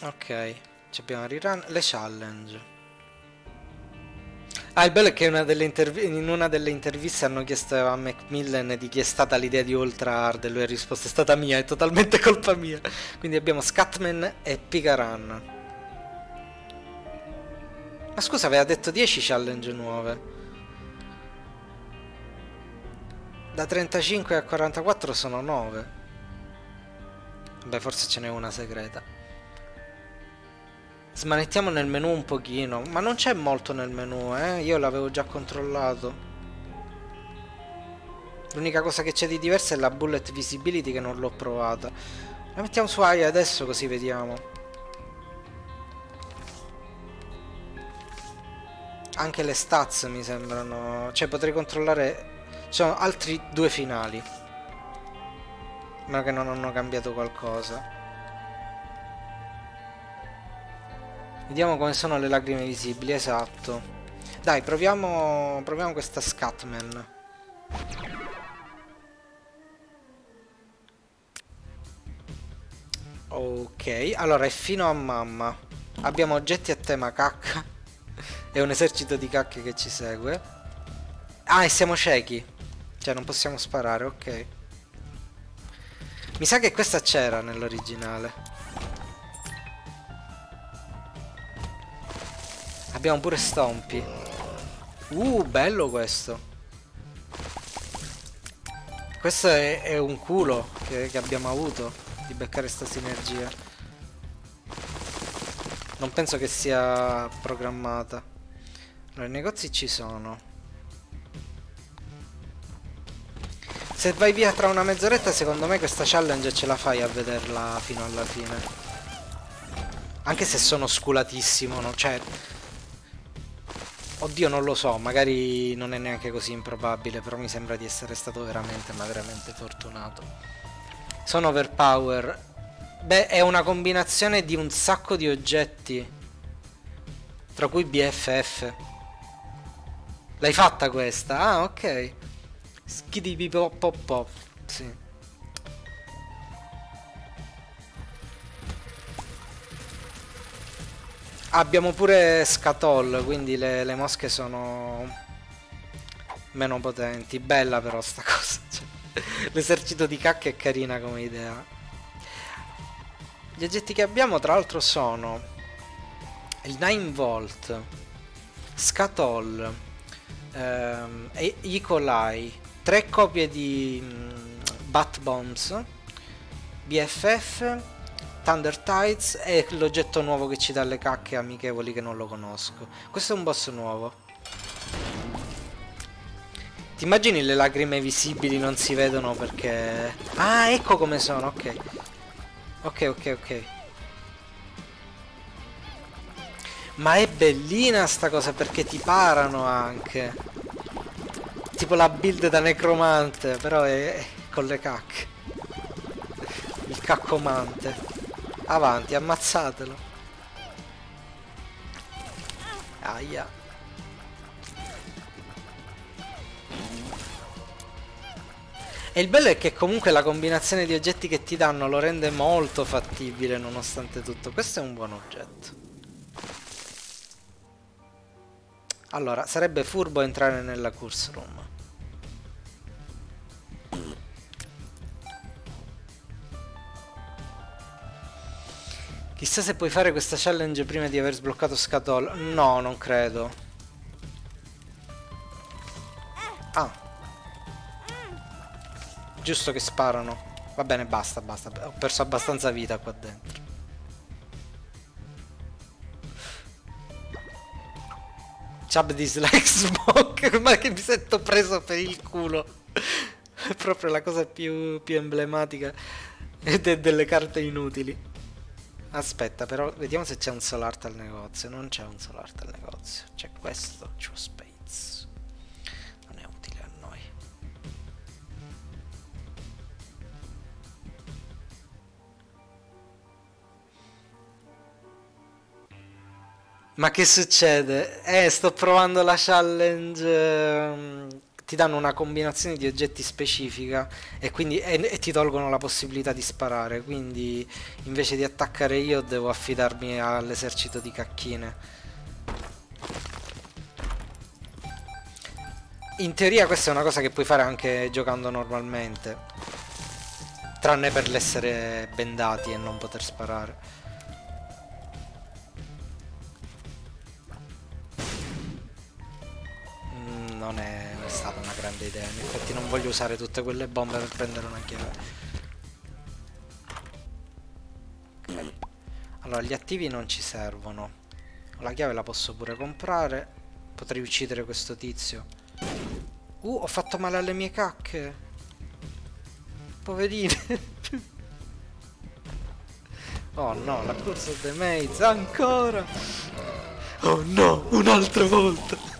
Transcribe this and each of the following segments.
Ok, ci abbiamo rerun. Le challenge. Ah, il bello è che una in una delle interviste hanno chiesto a Macmillan di chi è stata l'idea di Ultra Hard e lui ha risposto è stata mia, è totalmente colpa mia. Quindi abbiamo Scatman e Picaran. Ma scusa, aveva detto 10 challenge nuove. Da 35 a 44 sono 9. Beh, forse ce n'è una segreta. Smanettiamo nel menu un pochino. Ma non c'è molto nel menu, eh? Io l'avevo già controllato. L'unica cosa che c'è di diversa è la bullet visibility che non l'ho provata. La mettiamo su AI adesso così vediamo. Anche le stats mi sembrano... Cioè potrei controllare... Ci sono altri due finali. Ma che non hanno cambiato qualcosa. Vediamo come sono le lacrime visibili, esatto. Dai, proviamo, proviamo questa Scatman. Ok, allora è fino a mamma. Abbiamo oggetti a tema cacca. È un esercito di cacche che ci segue. Ah, e siamo ciechi. Cioè, non possiamo sparare, ok. Mi sa che questa c'era nell'originale. Abbiamo pure Stompy. Uh, bello questo. Questo è, è un culo che, che, abbiamo avuto di beccare sta sinergia. Non penso che sia programmata. Allora, i negozi ci sono. Se vai via tra una mezz'oretta, secondo me questa challenge ce la fai a vederla fino alla fine. Anche se sono sculatissimo, no? Cioè, Oddio non lo so, magari non è neanche così improbabile, però mi sembra di essere stato veramente, ma veramente fortunato. Sono overpower. Beh, è una combinazione di un sacco di oggetti. Tra cui BFF. L'hai fatta questa? Ah, ok. Skiddy pop pop pop. Sì. Abbiamo pure Scatol, quindi le, le, mosche sono meno potenti. Bella però sta cosa. Cioè, L'esercito di cacche è carina come idea. Gli oggetti che abbiamo tra l'altro sono il 9 volt, Scatol, ehm, E. coli, tre copie di mm, Bat Bombs, BFF Thunder Tides è l'oggetto nuovo che ci dà le cacche amichevoli che non lo conosco. Questo è un boss nuovo. Ti immagini le lacrime visibili non si vedono perché... Ah, ecco come sono, ok. Ok, ok, ok. Ma è bellina sta cosa perché ti parano anche. Tipo la build da necromante, però è con le cacche. Il caccomante. Avanti, ammazzatelo. Aia. E il bello è che comunque la combinazione di oggetti che ti danno lo rende molto fattibile nonostante tutto. Questo è un buon oggetto. Allora, sarebbe furbo entrare nella curse room. Chissà se puoi fare questa challenge prima di aver sbloccato Scatol. No, non credo. Ah. Giusto che sparano. Va bene, basta, basta. Ho perso abbastanza vita qua dentro. Chub dislike smoke. Ma che mi sento preso per il culo. È proprio la cosa più, più emblematica. Ed è delle carte inutili. Aspetta, però vediamo se c'è un solart al negozio. Non c'è un solart al negozio. C'è questo, True Spades. Non è utile a noi. Ma che succede? Eh, sto provando la challenge... Ti danno una combinazione di oggetti specifica e quindi e, e ti tolgono la possibilità di sparare. Quindi invece di attaccare io devo affidarmi all'esercito di cacchine. In teoria questa è una cosa che puoi fare anche giocando normalmente. Tranne per l'essere bendati e non poter sparare. Mm, non è grande idea. In effetti non voglio usare tutte quelle bombe per prendere una chiave. Allora, gli attivi non ci servono. La chiave la posso pure comprare. Potrei uccidere questo tizio. Uh, ho fatto male alle mie cacche. Poverine. oh no, la corsa dei maze, ancora. Oh no, un'altra volta.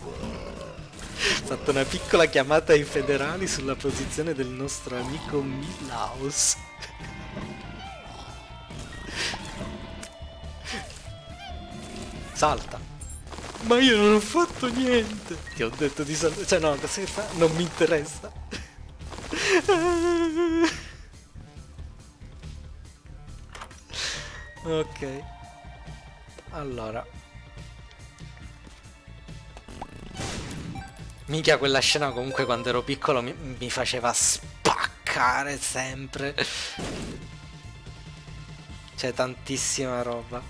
Fatto una piccola chiamata ai federali sulla posizione del nostro amico Milaus. Salta. Ma io non ho fatto niente. Ti ho detto di salvare. Cioè, no, cosa fa? Non mi interessa. ok. Allora. Minchia, quella scena comunque quando ero piccolo mi, mi faceva spaccare sempre. C'è tantissima roba.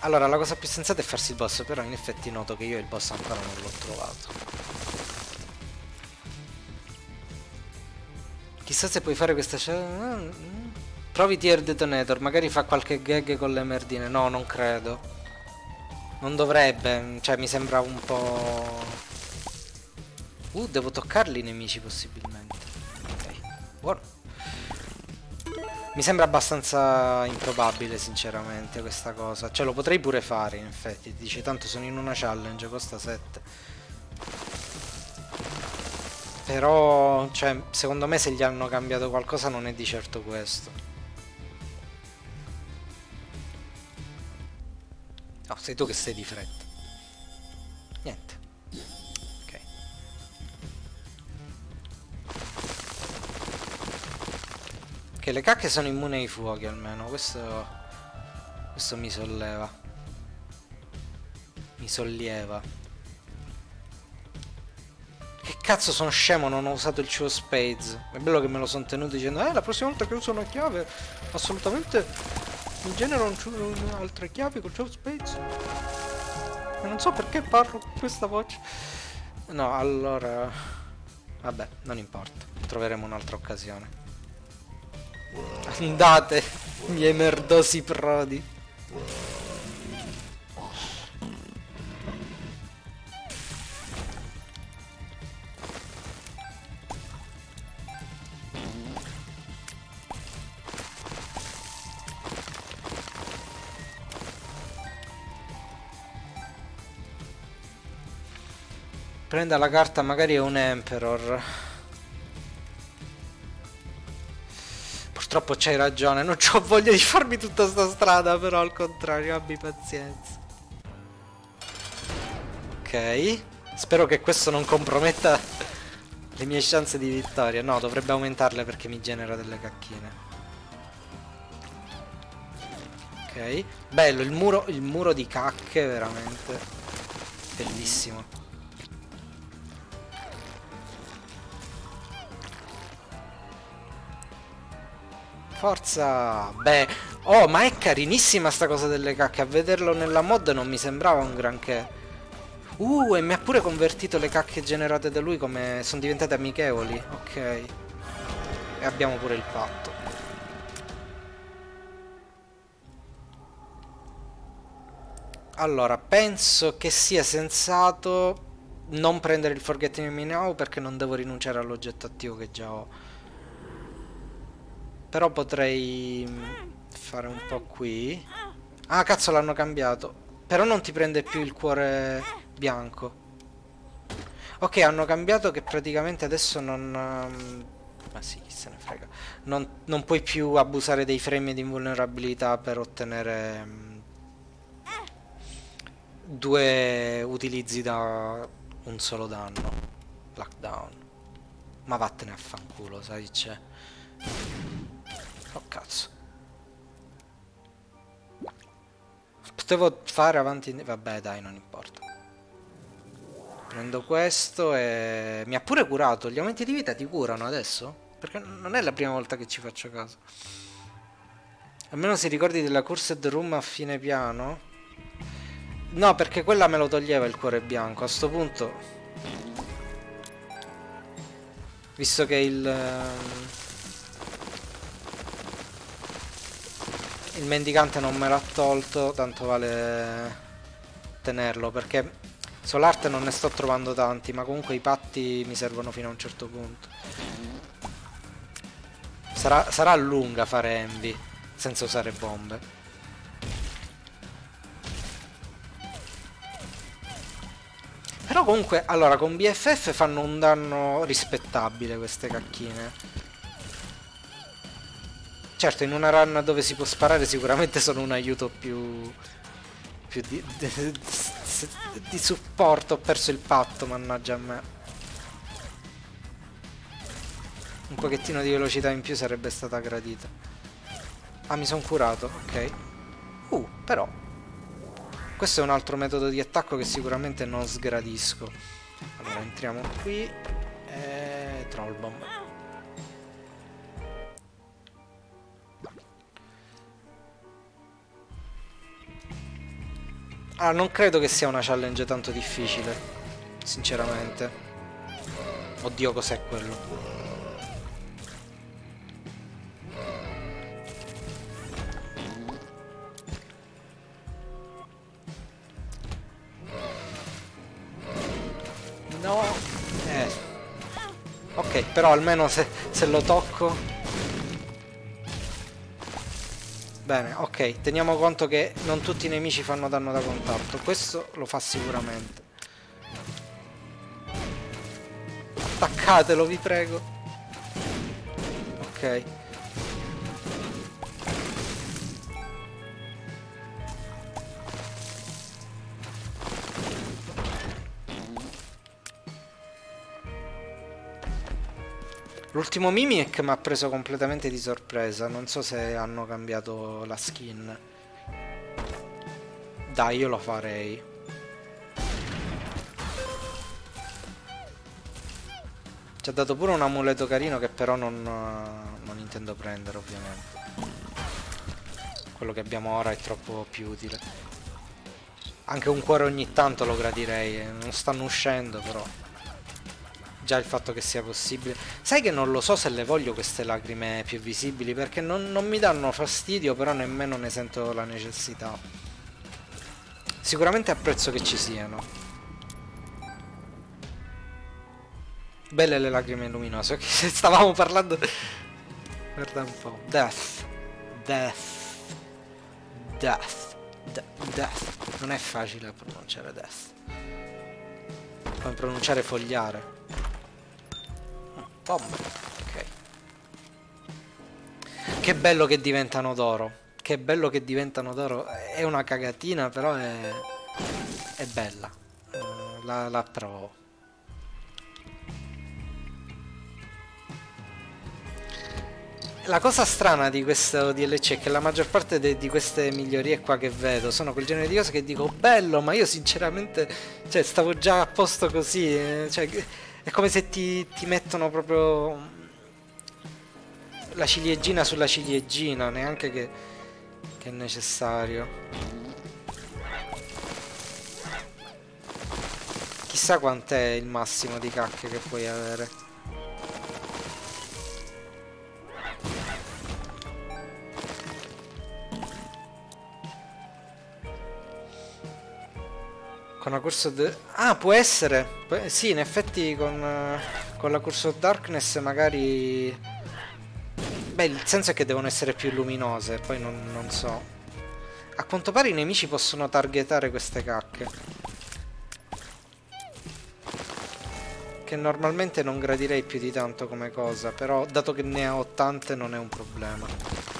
Allora, la cosa più sensata è farsi il boss, però in effetti noto che io il boss ancora non l'ho trovato. Chissà se puoi fare questa... Provi tier detonator, magari fa qualche gag con le merdine. No, non credo. Non dovrebbe, cioè mi sembra un po'... Uh, devo toccarli i nemici possibilmente. Ok, buono. Mi sembra abbastanza improbabile sinceramente questa cosa. Cioè lo potrei pure fare in effetti. Dice tanto sono in una challenge, costa 7. Però, cioè, secondo me se gli hanno cambiato qualcosa non è di certo questo. No, sei tu che sei di fretta. Niente. Che le cacche sono immuni ai fuochi almeno, questo... Questo mi solleva. Mi sollieva. Che cazzo sono scemo, non ho usato il Chuo Spades. È bello che me lo sono tenuto dicendo, eh, la prossima volta che uso una chiave, assolutamente in genere non ho altre chiavi con Chuo Spades. E non so perché parlo con questa voce. No, allora... Vabbè, non importa. Troveremo un'altra occasione. Andate, miei merdosi prodi. Prenda la carta, magari è un Emperor. Purtroppo c'hai ragione, non ho voglia di farmi tutta sta strada, però al contrario, abbi pazienza. Ok, spero che questo non comprometta le mie chance di vittoria. No, dovrebbe aumentarle perché mi genera delle cacchine. Ok, bello, il muro, il muro di cacche, veramente bellissimo. Forza! Beh, oh, ma è carinissima sta cosa delle cacche. A vederlo nella mod non mi sembrava un granché. Uh, e mi ha pure convertito le cacche generate da lui come... Sono diventate amichevoli. Ok. E abbiamo pure il patto. Allora, penso che sia sensato non prendere il Forgetting Me Now perché non devo rinunciare all'oggetto attivo che già ho. Però potrei fare un po' qui. Ah, cazzo, l'hanno cambiato. Però non ti prende più il cuore bianco. Ok, hanno cambiato che praticamente adesso non... Um... Ma sì, chi se ne frega. Non, non, puoi più abusare dei frame di invulnerabilità per ottenere... Um, due utilizzi da un solo danno. Lockdown. Ma vattene a fanculo, sai c'è. Oh cazzo. Potevo fare avanti... Vabbè dai, non importa. Prendo questo e... Mi ha pure curato. Gli aumenti di vita ti curano adesso? Perché non è la prima volta che ci faccio caso. Almeno si ricordi della Cursed Room a fine piano. No, perché quella me lo toglieva il cuore bianco. A sto punto... Visto che il... il mendicante non me l'ha tolto, tanto vale tenerlo, perché Solarte non ne sto trovando tanti, ma comunque i patti mi servono fino a un certo punto. Sarà, sarà lunga fare Envy, senza usare bombe. Però comunque, allora, con BFF fanno un danno rispettabile queste cacchine. Certo, in una run dove si può sparare sicuramente sono un aiuto più... più di, di, supporto. Ho perso il patto, mannaggia a me. Un pochettino di velocità in più sarebbe stata gradita. Ah, mi sono curato, ok. Uh, però questo è un altro metodo di attacco che sicuramente non sgradisco. Allora, entriamo qui. E... Troll Ah, non credo che sia una challenge tanto difficile. Sinceramente. Oddio, cos'è quello? Però almeno se, se lo tocco... Bene, ok. Teniamo conto che non tutti i nemici fanno danno da contatto. Questo lo fa sicuramente. Attaccatelo, vi prego. Ok. L'ultimo Mimic mi ha preso completamente di sorpresa. Non so se hanno cambiato la skin. Dai, io lo farei. Ci ha dato pure un amuleto carino che però non, non intendo prendere ovviamente. Quello che abbiamo ora è troppo più utile. Anche un cuore ogni tanto lo gradirei. Non stanno uscendo però già il fatto che sia possibile. Sai che non lo so se le voglio queste lacrime più visibili perché non, non mi danno fastidio, però nemmeno ne sento la necessità. Sicuramente apprezzo che ci siano. Belle le lacrime luminose. Ok, stavamo parlando... Guarda un po'. Death. Death. Death. De death. Non è facile pronunciare death. Puoi pronunciare fogliare. Bombe. Ok. Che bello che diventano d'oro. Che bello che diventano d'oro. È una cagatina, però è... È bella. Uh, la, la provo. La cosa strana di questo DLC è che la maggior parte di queste migliorie qua che vedo sono quel genere di cose che dico bello, ma io sinceramente cioè, stavo già a posto così. Eh, cioè, è come se ti, ti mettono proprio la ciliegina sulla ciliegina, neanche che, che è necessario. Chissà quant'è il massimo di cacche che puoi avere. Con la Curse of... Ah, può essere! Sì, in effetti con, con la Curse of Darkness magari... Beh, il senso è che devono essere più luminose, poi non, non so. A quanto pare i nemici possono targetare queste cacche. Che normalmente non gradirei più di tanto come cosa, però dato che ne ho tante non è un problema.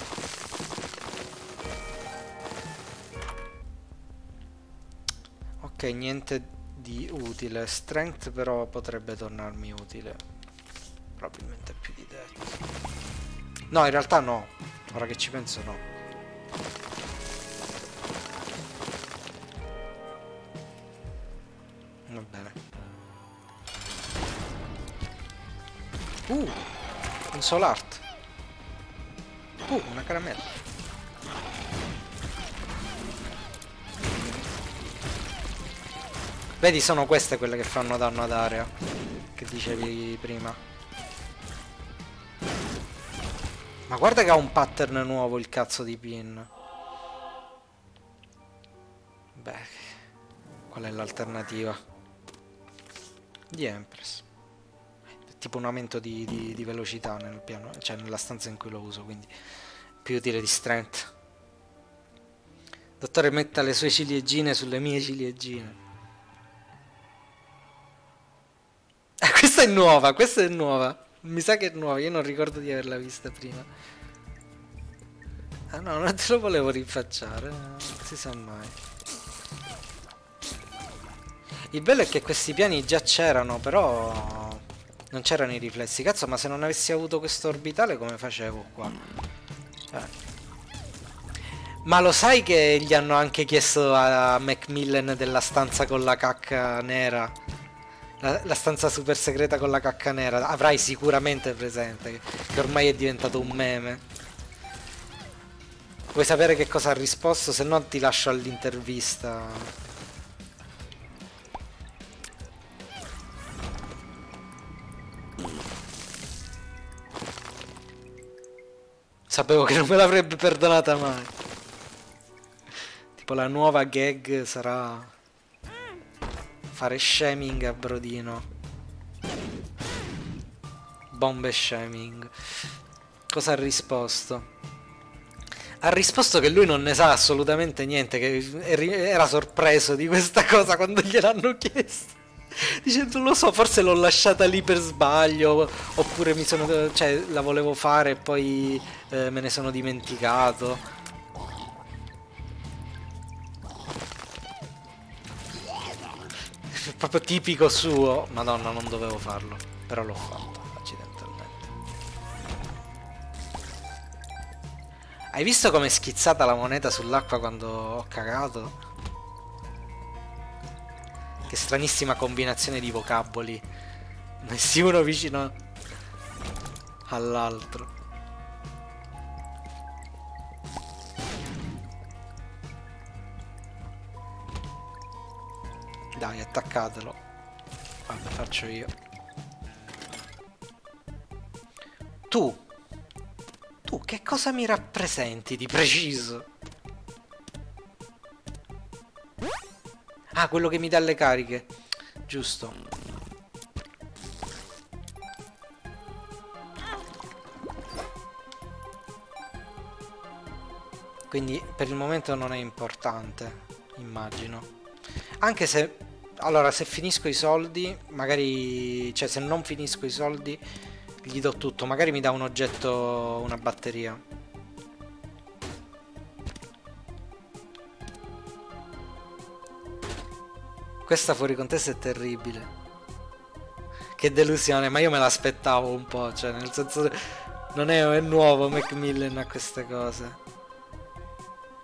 Niente di utile. Strength però potrebbe tornarmi utile. Probabilmente più di detto. No, in realtà no. Ora che ci penso no. Va bene. Uh, un soul art. Uh, una caramella. Vedi, sono queste quelle che fanno danno ad area. Che dicevi prima. Ma guarda che ha un pattern nuovo il cazzo di pin. Beh, qual è l'alternativa? Di Empress. Tipo un aumento di, di, di velocità nel piano, cioè nella stanza in cui lo uso, quindi più utile di strength. Dottore metta le sue ciliegine sulle mie ciliegine. questa è nuova, questa è nuova. Mi sa che è nuova, io non ricordo di averla vista prima. Ah no, non te lo volevo rinfacciare, non si sa mai. Il bello è che questi piani già c'erano, però non c'erano i riflessi. Cazzo, ma se non avessi avuto questo orbitale come facevo qua? Cioè... Ma lo sai che gli hanno anche chiesto a Macmillan della stanza con la cacca nera? La, la, stanza super segreta con la cacca nera. Avrai sicuramente presente, che ormai è diventato un meme. Vuoi sapere che cosa ha risposto? Se no ti lascio all'intervista. Sapevo che non me l'avrebbe perdonata mai. Tipo la nuova gag sarà fare shaming a Brodino. Bombe shaming. Cosa ha risposto? Ha risposto che lui non ne sa assolutamente niente, che era sorpreso di questa cosa quando gliel'hanno chiesto. Dice, non lo so, forse l'ho lasciata lì per sbaglio, oppure mi sono, cioè, la volevo fare e poi eh, me ne sono dimenticato. Proprio tipico suo. Madonna, non dovevo farlo. Però l'ho fatto, accidentalmente. Hai visto com'è schizzata la moneta sull'acqua quando ho cagato? Che stranissima combinazione di vocaboli. Messi uno vicino all'altro. Dai, attaccatelo. Vabbè, faccio io. Tu! Tu che cosa mi rappresenti di preciso? Ah, quello che mi dà le cariche. Giusto. Quindi per il momento non è importante, immagino. Anche se allora, se finisco i soldi, magari... Cioè, se non finisco i soldi, gli do tutto. Magari mi dà un oggetto, una batteria. Questa fuori contesto è terribile. Che delusione, ma io me l'aspettavo un po', cioè, nel senso... Non è, è nuovo Macmillan a queste cose.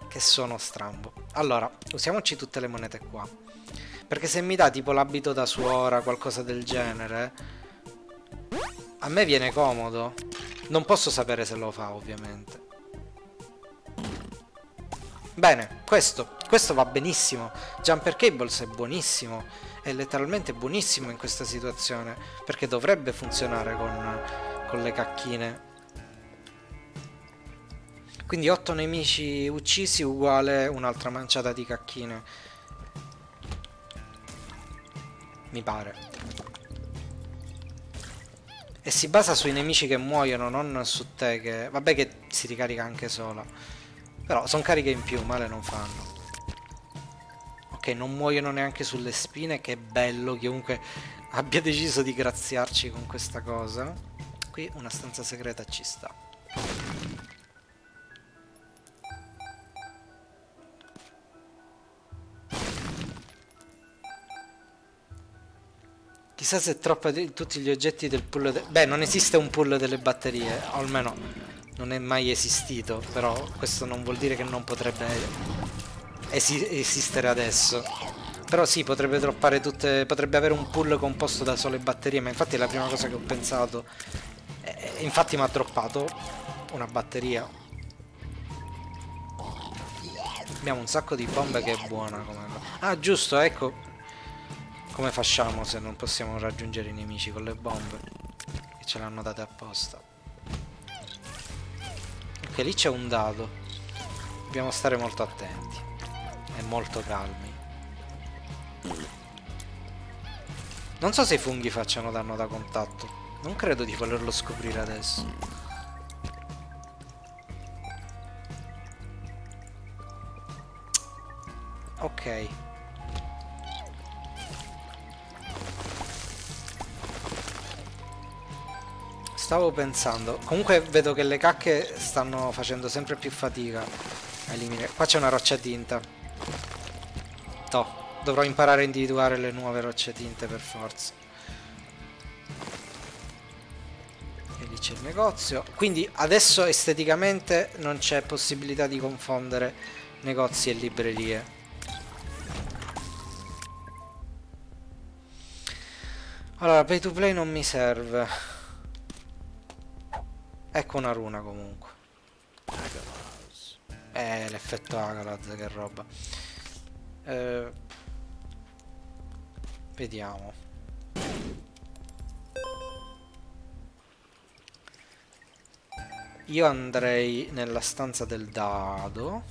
Che sono strambo. Allora, usiamoci tutte le monete qua. Perché se mi dà tipo l'abito da suora, qualcosa del genere, a me viene comodo. Non posso sapere se lo fa, ovviamente. Bene, questo, questo va benissimo. Jumper Cables è buonissimo. È letteralmente buonissimo in questa situazione. Perché dovrebbe funzionare con, con le cacchine. Quindi 8 nemici uccisi uguale un'altra manciata di cacchine mi pare. E si basa sui nemici che muoiono, non su te che... Vabbè che si ricarica anche sola. Però sono cariche in più, male non fanno. Ok, non muoiono neanche sulle spine, che bello chiunque abbia deciso di graziarci con questa cosa. Qui una stanza segreta ci sta. Chissà se troppo di tutti gli oggetti del pool... De Beh, non esiste un pool delle batterie, o almeno non è mai esistito, però questo non vuol dire che non potrebbe esi esistere adesso. Però sì, potrebbe droppare tutte... potrebbe avere un pool composto da sole batterie, ma infatti è la prima cosa che ho pensato. E infatti mi ha droppato una batteria. Abbiamo un sacco di bombe che è buona come... Ah, giusto, ecco. Come facciamo se non possiamo raggiungere i nemici con le bombe? Che ce l'hanno date apposta. Ok, lì c'è un dado. Dobbiamo stare molto attenti. E molto calmi. Non so se i funghi facciano danno da contatto. Non credo di volerlo scoprire adesso. Ok. Stavo pensando. Comunque vedo che le cacche stanno facendo sempre più fatica a eliminare. Qua c'è una roccia tinta. No, dovrò imparare a individuare le nuove rocce tinte per forza. E lì c'è il negozio. Quindi adesso esteticamente non c'è possibilità di confondere negozi e librerie. Allora, pay to play non mi serve. Ecco una runa comunque. Eh, l'effetto Agalaz, che roba. Eh, vediamo. Io andrei nella stanza del dado.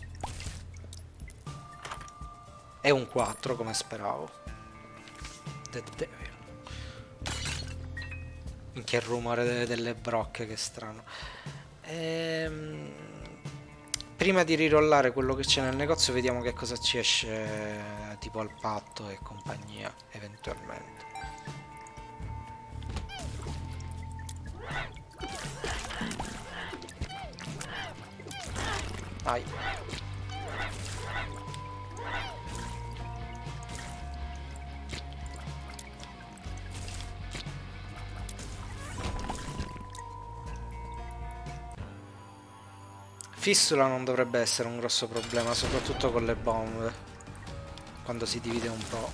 È un 4 come speravo. Che rumore delle brocche, che strano. Ehm, prima di rirollare quello che c'è nel negozio, vediamo che cosa ci esce tipo al patto e compagnia, eventualmente. Vai. Fistula non dovrebbe essere un grosso problema, soprattutto con le bombe. Quando si divide un po'.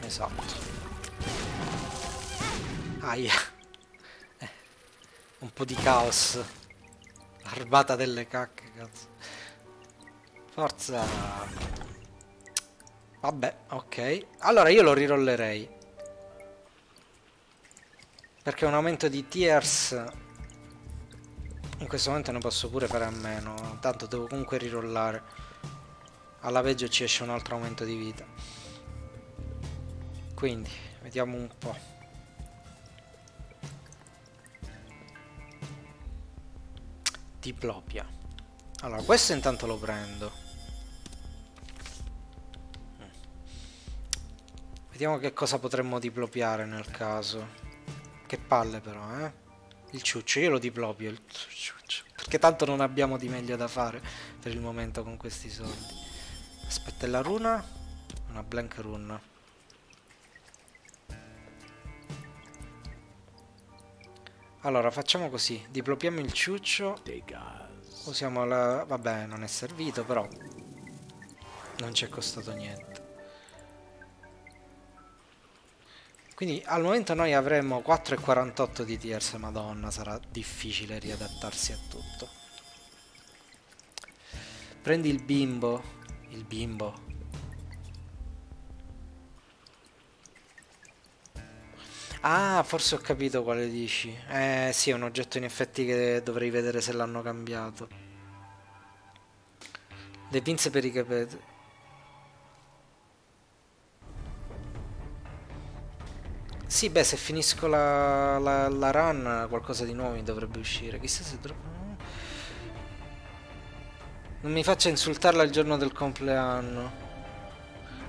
Esatto. Aia. Eh. Un po' di caos. Armata delle cacche, cazzo. Forza. Vabbè, ok. Allora io lo rirollerei. Perché un aumento di tiers... In questo momento ne posso pure fare a meno. Tanto devo comunque rirollare. Alla peggio ci esce un altro aumento di vita. Quindi, vediamo un po'. Diplopia. Allora, questo intanto lo prendo. Vediamo che cosa potremmo diplopiare nel caso. Che palle però, eh? Il ciuccio, io lo diplopio il ciuccio. Perché tanto non abbiamo di meglio da fare per il momento con questi soldi. Aspetta, la runa? Una blank rune. Allora, facciamo così. Diplopiamo il ciuccio. Usiamo la... Vabbè, non è servito, però... Non ci è costato niente. Quindi al momento noi avremo 4,48 di TRS, madonna, sarà difficile riadattarsi a tutto. Prendi il bimbo, il bimbo. Ah, forse ho capito quale dici. Eh sì, è un oggetto in effetti che dovrei vedere se l'hanno cambiato. Le pinze per i capelli. Sì, beh, se finisco la, la, la run qualcosa di nuovo mi dovrebbe uscire. Chissà se... Non mi faccia insultarla il giorno del compleanno.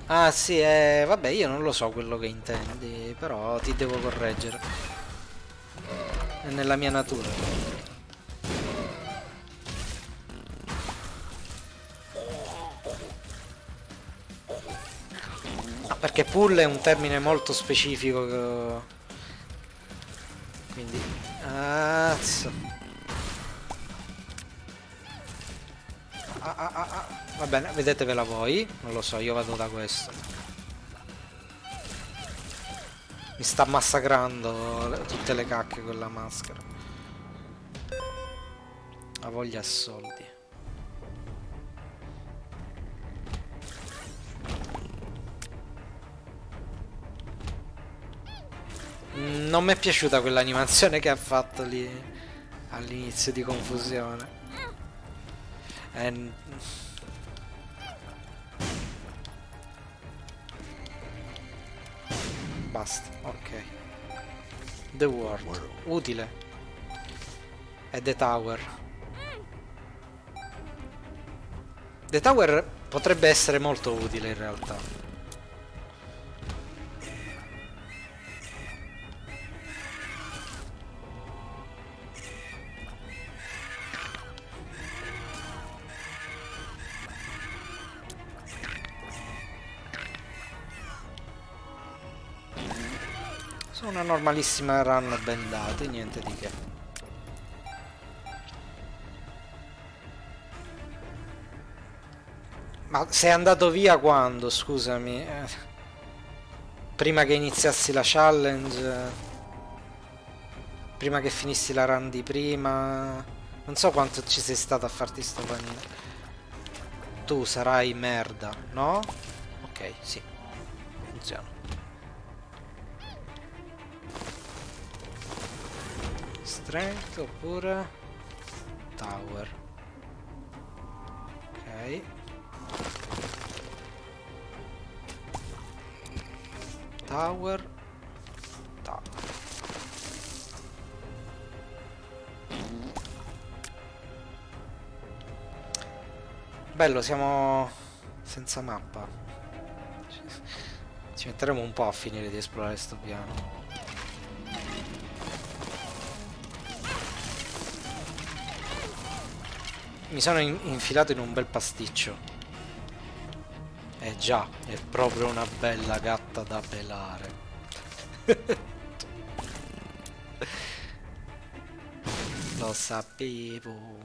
Ah sì, eh, vabbè, io non lo so quello che intendi, però ti devo correggere. È nella mia natura. Perché pull è un termine molto specifico. Quindi... Azzo. Ah, ah, ah, ah. Va bene, vedetevela voi. Non lo so, io vado da questo. Mi sta massacrando tutte le cacche con la maschera. Ha voglia soldi. Non mi è piaciuta quell'animazione che ha fatto lì all'inizio di confusione. E... Basta, ok. The World. Utile. E The Tower. The Tower potrebbe essere molto utile in realtà. Normalissima run bendate, niente di che. Ma sei andato via quando, scusami? Eh, prima che iniziassi la challenge? Prima che finissi la run di prima? Non so quanto ci sei stato a farti sto panino. Tu sarai merda, no? Ok, sì. Funziona. Strength oppure tower. Ok. Tower. Tower. Bello siamo senza mappa. Ci metteremo un po' a finire di esplorare sto piano Mi sono in infilato in un bel pasticcio. Eh già, è proprio una bella gatta da pelare. Lo sapevo.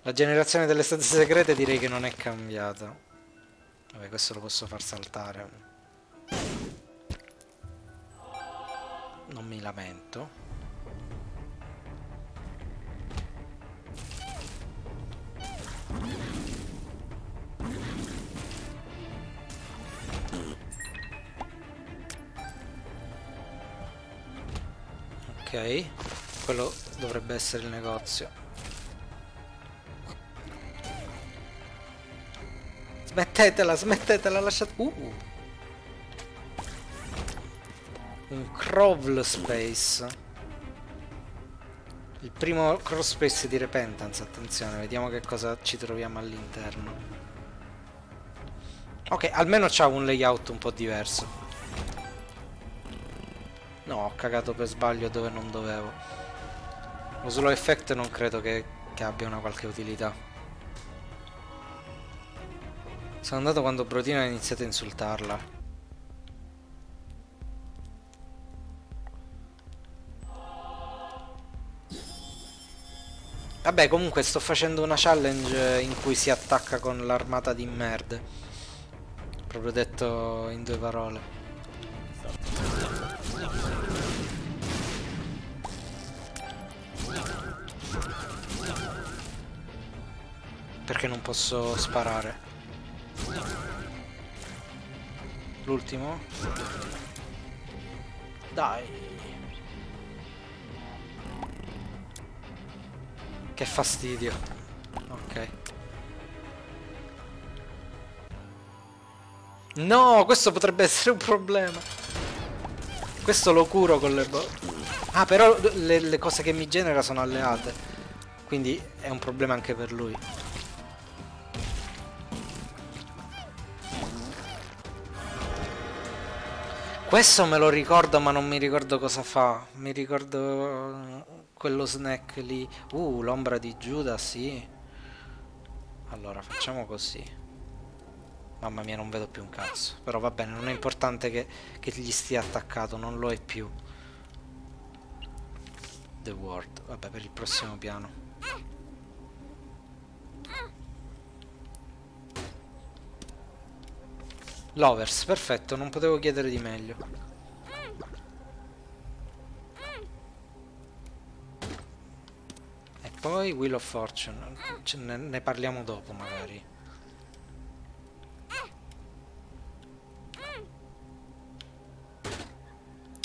La generazione delle stanze segrete direi che non è cambiata. Vabbè, questo lo posso far saltare. Non mi lamento. Ok, quello dovrebbe essere il negozio. Smettetela, smettetela, lasciate... Uh! Un crawl space. Il primo crawl space di Repentance, attenzione, vediamo che cosa ci troviamo all'interno. Ok, almeno c'ha un layout un po' diverso. No, ho cagato per sbaglio dove non dovevo. Lo slow effect non credo che, che abbia una qualche utilità. Sono andato quando Brodino ha iniziato a insultarla. Vabbè, comunque sto facendo una challenge in cui si attacca con l'armata di merde. Proprio detto in due parole. Perché non posso sparare? L'ultimo? Dai. Che fastidio. Ok. No, questo potrebbe essere un problema. Questo lo curo con le bo... Ah, però le, le cose che mi genera sono alleate. Quindi è un problema anche per lui. Questo me lo ricordo ma non mi ricordo cosa fa. Mi ricordo quello snack lì. Uh, l'ombra di Giuda, sì. Allora, facciamo così. Mamma mia, non vedo più un cazzo. Però va bene, non è importante che, che gli stia attaccato, non lo è più. The World. Vabbè, per il prossimo piano. Lovers, perfetto, non potevo chiedere di meglio. Poi Wheel of Fortune, ne, ne parliamo dopo magari.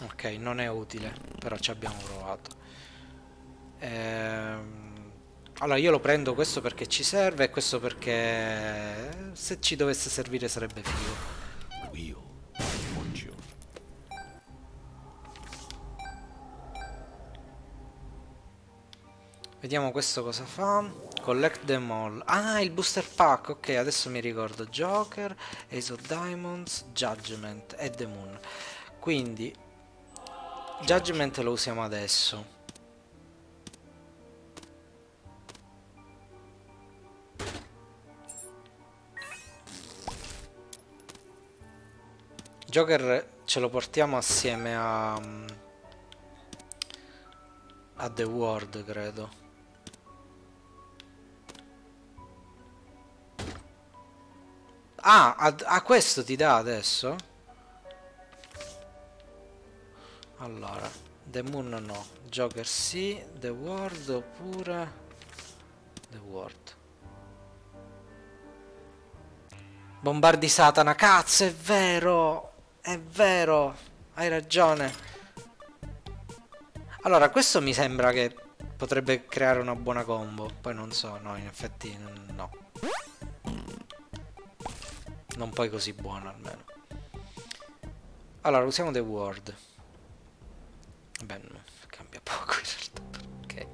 Ok, non è utile, però ci abbiamo provato. Ehm, allora io lo prendo questo perché ci serve e questo perché se ci dovesse servire sarebbe figo. Vediamo questo cosa fa. Collect them all. Ah, il booster pack. Ok, adesso mi ricordo. Joker, Ace of Diamonds, Judgment e The Moon. Quindi, Judgment lo usiamo adesso. Joker ce lo portiamo assieme a... a The World, credo. Ah, a, a questo ti dà adesso? Allora, The Moon no, Joker sì, The World oppure The World. Bombardi Satana, cazzo, è vero! È vero! Hai ragione. Allora, questo mi sembra che potrebbe creare una buona combo. Poi non so, no, in effetti no non poi così buono almeno. Allora, usiamo The Word. Beh, cambia poco in realtà. Ok.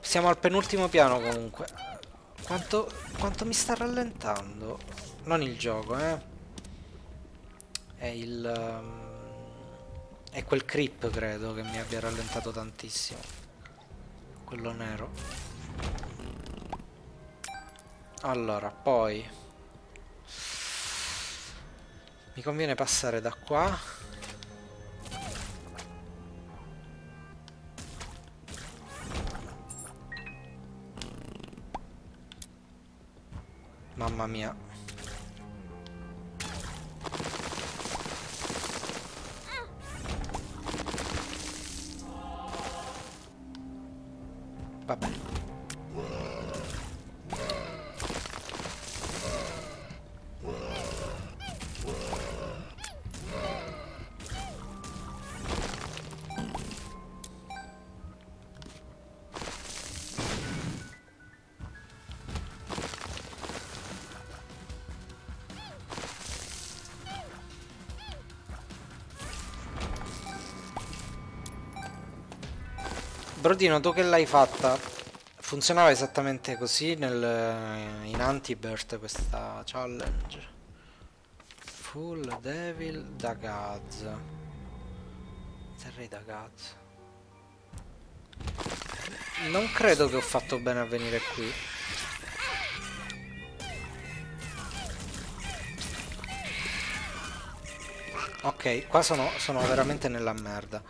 Siamo al penultimo piano comunque. Quanto, quanto mi sta rallentando? Non il gioco, eh. È il... Um, è quel creep, credo, che mi abbia rallentato tantissimo. Quello nero. Allora, poi... Mi conviene passare da qua. Mamma mia. Brodino, tu che l'hai fatta? Funzionava esattamente così nel, in Antibirth questa challenge. Full Devil da Gaz. Terrei da Gaz. Non credo che ho fatto bene a venire qui. Ok, qua sono, sono veramente nella merda.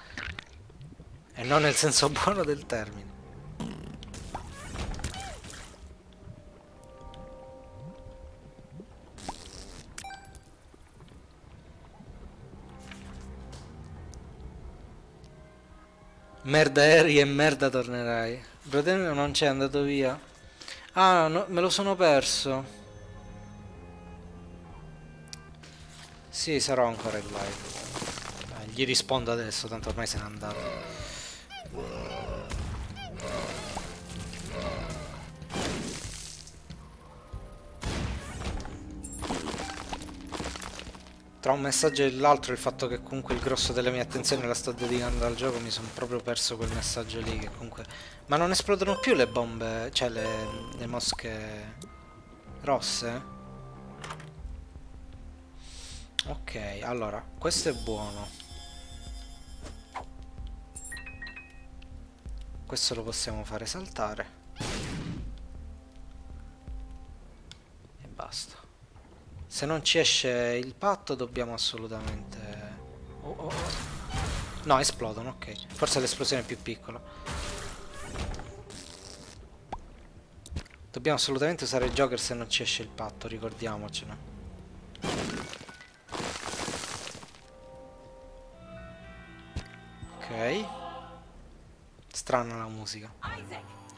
E non nel senso buono del termine. Merda eri e merda tornerai. Fratello non c'è andato via. Ah, no, me lo sono perso. Sì, sarò ancora in live. Eh, gli rispondo adesso, tanto ormai se n'è andato. tra un messaggio e l'altro il fatto che comunque il grosso della mia attenzione la sto dedicando al gioco mi sono proprio perso quel messaggio lì che comunque... Ma non esplodono più le bombe, cioè le, le mosche rosse? Ok, allora, questo è buono. Questo lo possiamo fare saltare. E basta. Se non ci esce il patto dobbiamo assolutamente... Oh, oh, oh. No, esplodono, ok. Forse l'esplosione è più piccola. Dobbiamo assolutamente usare il Joker se non ci esce il patto, ricordiamocene. Ok. Strana la musica.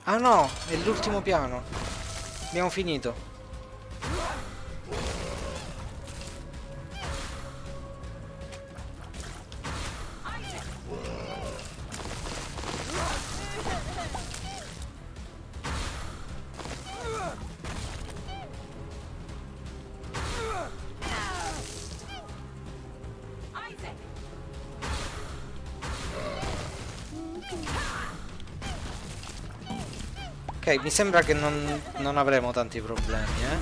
Ah no, è l'ultimo piano. Abbiamo finito. Ok, mi sembra che non, non avremo tanti problemi, eh.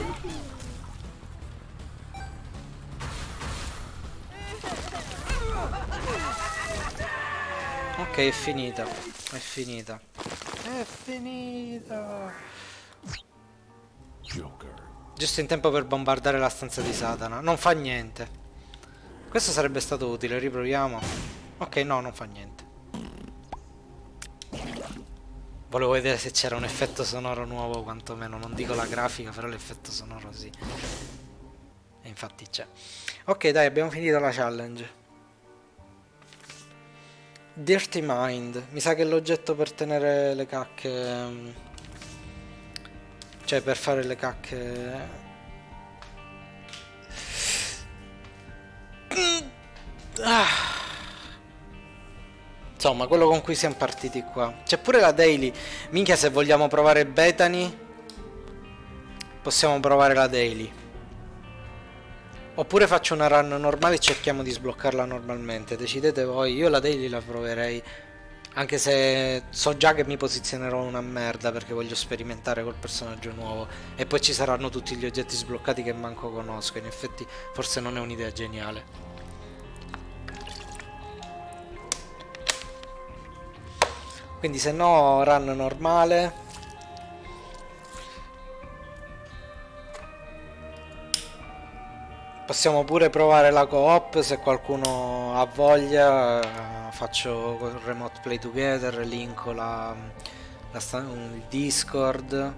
Ok, è finita. È finita. È finita. Giusto in tempo per bombardare la stanza di Satana. Non fa niente. Questo sarebbe stato utile, riproviamo. Ok, no, non fa niente. Volevo vedere se c'era un effetto sonoro nuovo quantomeno, non dico la grafica, però l'effetto sonoro sì. E infatti c'è. Ok dai, abbiamo finito la challenge. Dirty Mind, mi sa che l'oggetto per tenere le cacche... Mm, cioè per fare le cacche... Ah. Insomma, quello con cui siamo partiti qua. C'è pure la daily. Minchia, se vogliamo provare Bethany, possiamo provare la daily. Oppure faccio una run normale e cerchiamo di sbloccarla normalmente. Decidete voi. Io la daily la proverei. Anche se so già che mi posizionerò una merda perché voglio sperimentare col personaggio nuovo. E poi ci saranno tutti gli oggetti sbloccati che manco conosco. In effetti forse non è un'idea geniale. Quindi se no run normale. Possiamo pure provare la co-op se qualcuno ha voglia faccio remote play together linko la, la il discord